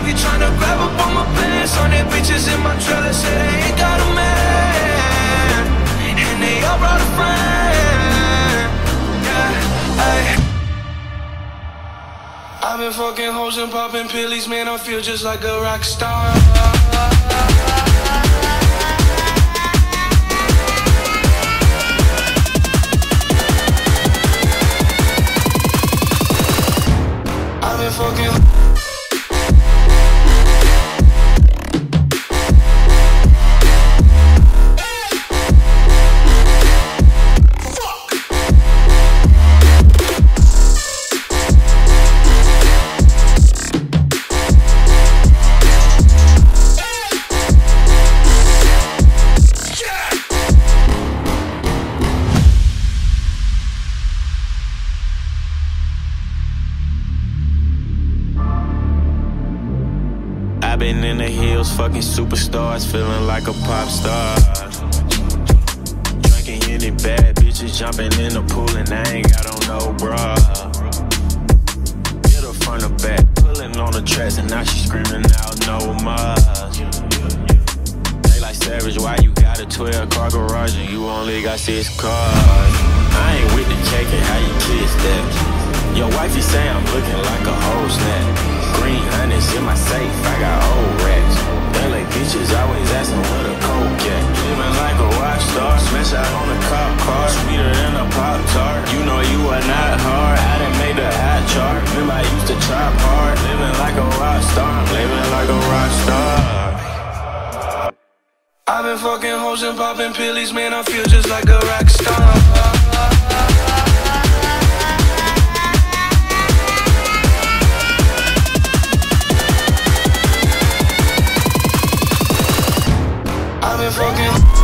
out of pocket, tryna grab up on my pants. That bitches in my trailer, say they ain't got a man. And they all brought a friend. Yeah, ay. I've been fucking hoes and popping pillies, man. I feel just like a rock star. Been in the hills, fucking superstars, feeling like a pop star. Drinking any bad bitches, jumping in the pool, and I ain't got on no bra. Hit her front or back, pulling on the tracks, and now she screaming out no more. They like savage, why you got a 12 car garage and you only got six cars? I ain't with the cake and how you kiss that. Your wifey say I'm looking like a whole snap. Green honey's in my safe, I got old racks. LA bitches always asking where the coke at. Living like a rock star, smash out on a cop car, sweeter than a pop tart. You know you are not hard, I done made the hot chart. Remember I used to trap hard, living like a rock star, living like a rock star. I've been fucking hoes and popping pillies, man. I feel just like a rock star. I've been fucking